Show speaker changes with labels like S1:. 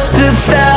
S1: Fueled by them